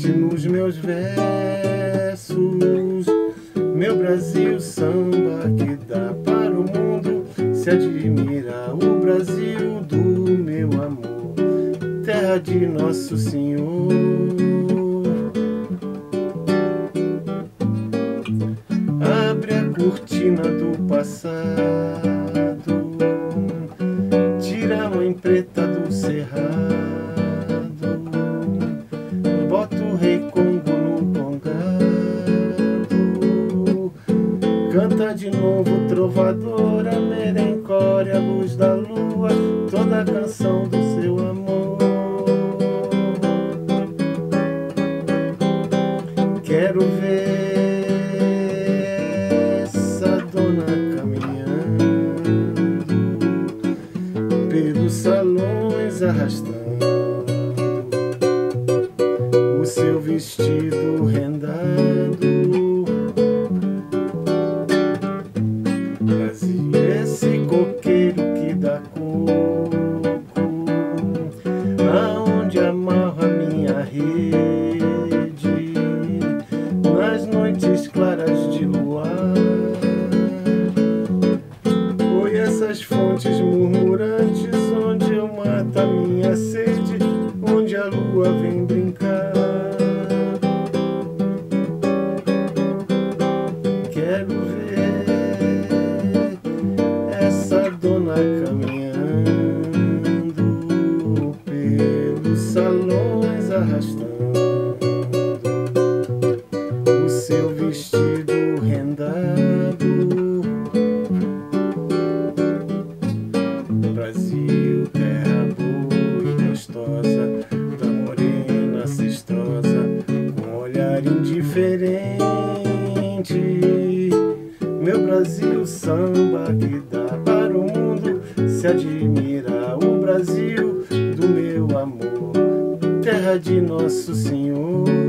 cante nos meus versos. Meu Brasil samba que dá para o mundo se admira o Brasil do meu amor, terra de nosso Senhor. Abre a cortina do passado, tira a mãe preta do cerrado, novo trovadora, merencória, luz da lua, toda a canção do seu amor. Quero ver essa dona caminhando pelos salões arrastando o seu vestido dá coco, aonde amarro a minha rede nas noites claras de luar. Oi, essas fontes murmurantes onde eu mato a minha sede, onde a lua vem o seu vestido rendado. Brasil, terra boa e gostosa, da morena cestrosa, com olhar indiferente. Meu Brasil, samba que dá para o mundo, se admira o Brasil de nosso Senhor.